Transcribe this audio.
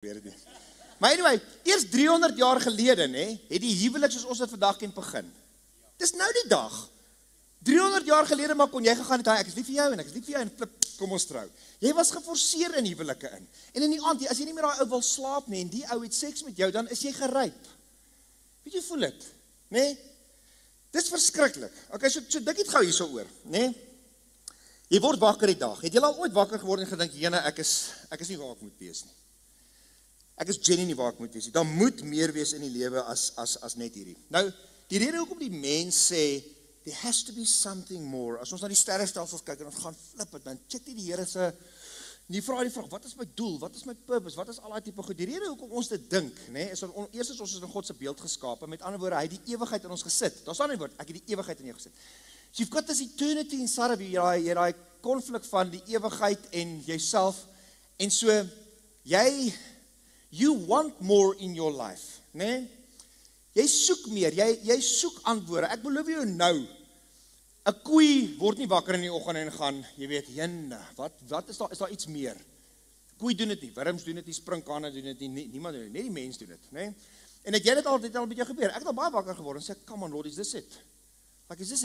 weet dit nie. Maar anyway, eers 300 jaar gelede nê, het die huwelik soos ons dit vandag ken begin. Dis nou die dag. 300 jaar gelede maar kon jy gegaan het, "Haai, ek is lief vir jou en ek is lief vir jou en flip, kom ons trou." Jy was geforseer in huwelike in. En in die aand, as jy nie met daai ou wil slaap nie en die ou het seks met jou, dan is jy geryp. Weet jy voel dit? Nê? Dis verskriklik. Okay, so so dink dit gou hierso oor, nê? Jy word wakker die dag. Het jy al ooit wakker geword en gedink, "Jene, ek is ek is nie waar ek moet wees nie." Ek is Jenny nie waar ek moet wees nie. Daar moet meer wees in die lewe as as as net hierdie. Nou, die rede hoekom die mens sê there has to be something more. As ons na die sterrestelsels kyk en ons gaan flip dit, dan check jy die Here se nie vra die vraag, wat is my doel? Wat is my purpose? Wat is al daai tipe goed? Die rede hoekom ons dit dink, nê, is dat eers is ons in God se beeld geskape. Met ander woorde, hy het die ewigheid in ons gesit. Daar's 'n ander woord, ek het die ewigheid in jou gesit. So you've got this eternity inside of you. Jy jy daai konflik van die ewigheid en jouself. En so jy you want more in your life, né? Nee? Jy soek meer, jy jy soek antwoorde. Ek beloof jou nou. 'n Koei word nie wakker in die oggend en gaan, jy weet, jenne, wat wat is daar is daar iets meer? Koei doen dit nie, wurms doen dit nie, sprinkane doen dit nie, nie, niemand doen dit, net die mens doen dit, né? Nee? En het jy dit al dit al met jou gebeur? Ek het al baie wakker geword en sê, "Come on Lord, is this it?" Like is this